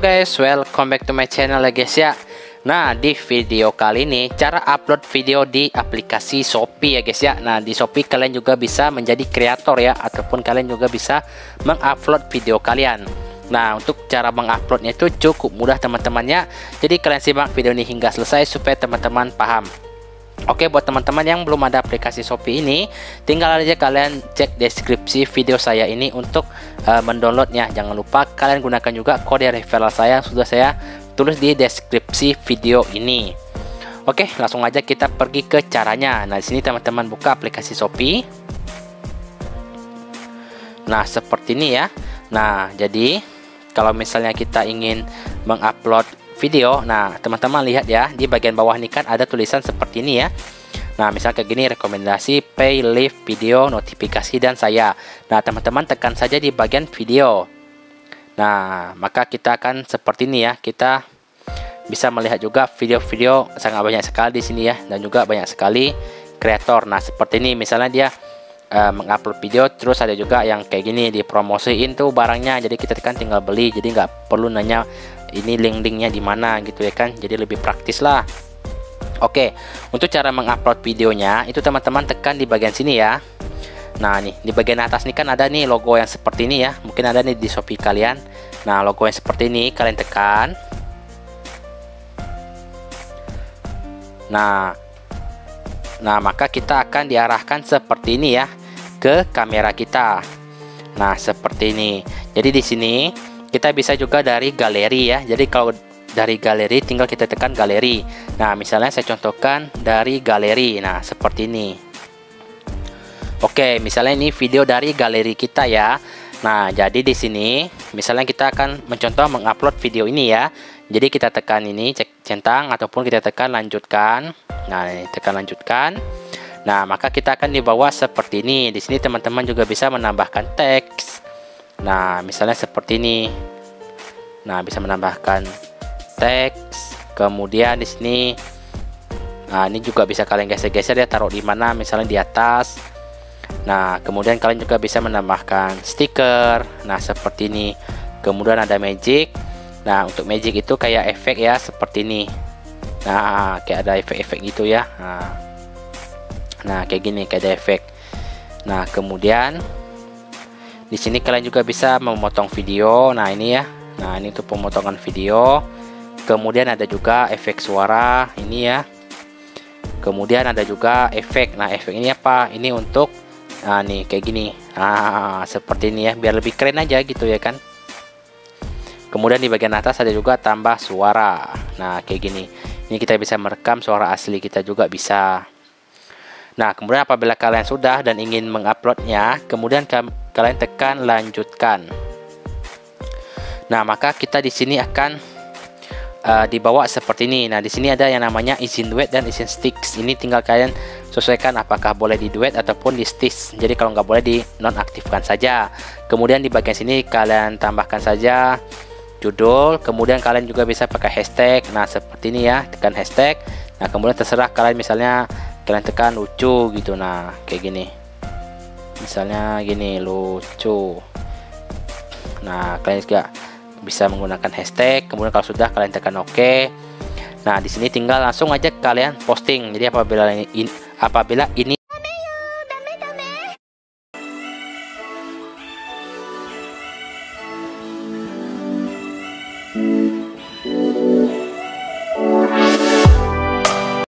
guys, welcome back to my channel ya guys ya. Nah di video kali ini cara upload video di aplikasi Shopee ya guys ya. Nah di Shopee kalian juga bisa menjadi kreator ya Ataupun kalian juga bisa mengupload video kalian. Nah untuk cara menguploadnya itu cukup mudah teman-temannya. Jadi kalian simak video ini hingga selesai supaya teman-teman paham Oke buat teman-teman yang belum ada aplikasi Shopee ini tinggal aja kalian cek deskripsi video saya ini untuk uh, mendownloadnya. Jangan lupa kalian gunakan juga kode referral saya yang sudah saya tulis di deskripsi video ini. Oke langsung aja kita pergi ke caranya. Nah di sini teman-teman buka aplikasi Shopee. Nah seperti ini ya. Nah jadi kalau misalnya kita ingin mengupload video nah teman-teman lihat ya di bagian bawah ini kan ada tulisan seperti ini ya Nah, misal kayak gini rekomendasi pay live video notifikasi dan saya. Nah, teman-teman tekan saja di bagian video. Nah, maka kita akan seperti ini ya. Kita bisa melihat juga video-video sangat banyak sekali di sini ya dan juga banyak sekali kreator. Nah, seperti ini misalnya dia uh, mengupload video. Terus ada juga yang kayak gini dipromosiin tuh barangnya. Jadi kita tekan tinggal beli. Jadi nggak perlu nanya ini link-linknya di mana gitu ya kan. Jadi lebih praktis lah. Oke untuk cara mengupload videonya itu teman-teman tekan di bagian sini ya. Nah nih di bagian atas nih kan ada nih logo yang seperti ini ya. Mungkin ada nih di Shopee kalian. Nah logo yang seperti ini kalian tekan. Nah Nah maka kita akan diarahkan seperti ini ya ke kamera kita. Nah seperti ini. Jadi di sini kita bisa juga dari galeri ya. Jadi kalau dari galeri tinggal kita tekan galeri. Nah misalnya saya contohkan dari galeri. Nah seperti ini. Oke misalnya ini video dari galeri kita ya. Nah jadi di sini misalnya kita akan mencontoh mengupload video ini ya. Jadi kita tekan ini cek centang ataupun kita tekan lanjutkan nah ini tekan lanjutkan Nah maka kita akan dibawa seperti ini di sini teman-teman juga bisa menambahkan teks Nah, misalnya seperti ini. Nah, bisa menambahkan teks. Kemudian di sini Nah, ini juga bisa kalian geser-geser ya taruh di mana misalnya di atas. Nah, kemudian kalian juga bisa menambahkan stiker. Nah, seperti ini. Kemudian ada magic. Nah, untuk magic itu kayak efek ya seperti ini. Nah, kayak ada efek-efek gitu ya. Nah, nah kayak gini kayak ada efek. Nah, kemudian di sini kalian juga bisa memotong video. Nah ini ya. Nah ini untuk pemotongan video. Kemudian ada juga efek suara ini ya. Kemudian ada juga efek. Nah efek ini apa? Ini untuk nah nih kayak gini. Nah seperti ini ya biar lebih keren aja gitu ya kan. Kemudian di bagian atas ada juga tambah suara. Nah kayak gini ini kita bisa merekam suara asli kita juga bisa Nah, kemudian apabila kalian sudah dan ingin menguploadnya, kemudian kalian tekan lanjutkan. Nah, maka kita di sini akan uh, dibawa seperti ini. Nah, di sini ada yang namanya izin duet dan izin sticks. Ini tinggal kalian sesuaikan apakah boleh di duet ataupun di sticks. Jadi kalau nggak boleh di nonaktifkan saja. Kemudian di bagian sini kalian tambahkan saja judul. Kemudian kalian juga bisa pakai hashtag. Nah, seperti ini ya, tekan hashtag. Nah, kemudian terserah kalian misalnya kalian tekan lucu gitu nah kayak gini misalnya gini lucu nah kalian juga bisa menggunakan hashtag kemudian kalau sudah kalian tekan OK nah di sini tinggal langsung aja kalian posting jadi apabila ini apabila ini